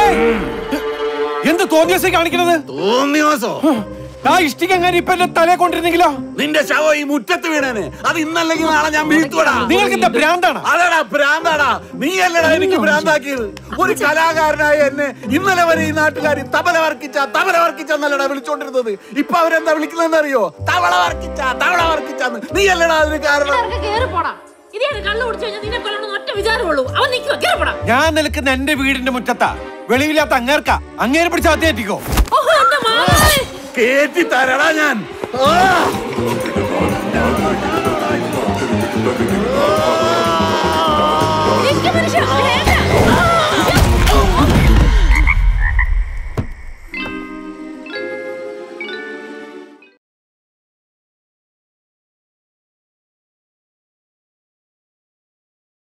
ഏയ്! എന്ത് തോന്നിയസേ കാണിക്കണത്? തോന്നിയോസോ ആ ഇഷ്ടിക എങ്ങനെ ഇപ്പൊ എന്റെ തലയെ കൊണ്ടിരുന്നെങ്കിലോ നിന്റെ ശവം ഈ മുറ്റത്ത് വീണേനെ. അത് ഇന്നല്ലെങ്കിൽ നാളെ ഞാൻ വീഴ്ത്തുവടാ നിങ്ങൾക്ക് എന്താ ഭ്രാന്താണ്? അതാടാ ഭ്രാന്താടാ. നീ അല്ലടാ എനിക്ക് ഭ്രാന്താക്കിയത്. ഒരു കലാകാരനായ എന്നെ ഇന്നലെ വരെ ഈ നാട്ടുകാർ തബല വർക്കിച്ച തബല വർക്കിച്ചെന്നല്ലടാ വിളിച്ചോണ്ടിരുന്നത്. ഇപ്പൊ അവരെന്താ വിളിക്കുന്നതെന്ന് അറിയോ തവള വർക്കിച്ച തവള വർക്കിച്ചാന്ന്. നീ അല്ലടാ അതിന് കാരണം. കേറി പോടാ. ഇതേ കള്ളു കുടിച്ചു കഴിഞ്ഞാൽ നിന്നെ ഒറ്റ വിചാരമുള്ളൂ. അവൻ നിൽക്കുക കേറി പോടാ. ഞാൻ നിൽക്കുന്ന എന്റെ വീടിന്റെ മുറ്റത്താ. വെളിയില്ലാത്ത അങ്ങേർക്കാ. അങ്ങേരെ പിടിച്ച് മാമേ കേറ്റി തരടാ ഞാൻ!